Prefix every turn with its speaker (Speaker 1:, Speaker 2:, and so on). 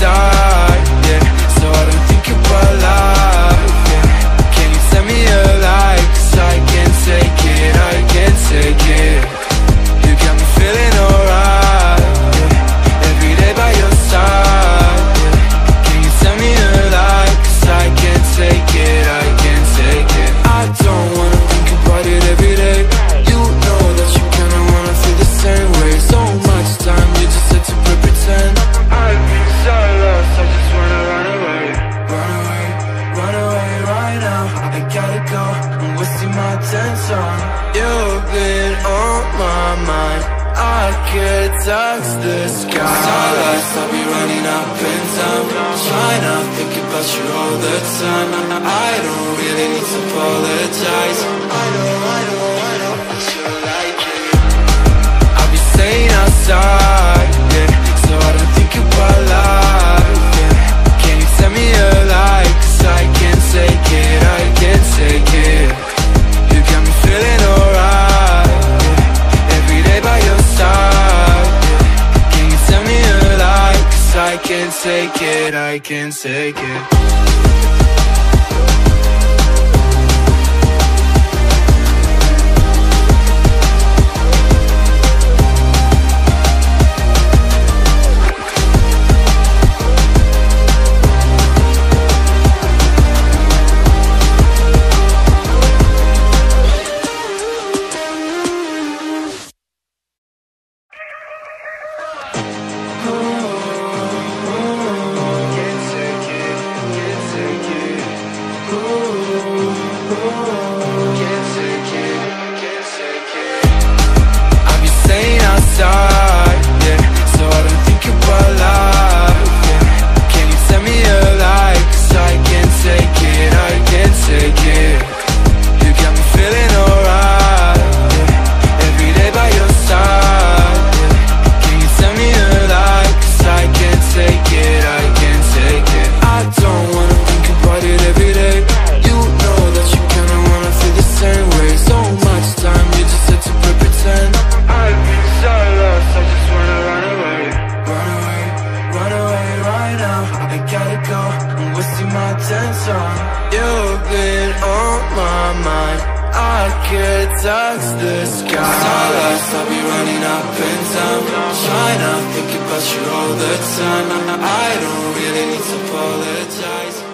Speaker 1: time since I'm You've been on my mind. I could touch the sky. Starlights, I'll be running up in time Trying to think about you all the time. I don't really need to apologize. I can take it, I can take it. wasting my time You've been on my mind. I could touch the sky. Starlights, I'll be running up in time. Try not think about you all the time. I don't really need to apologize.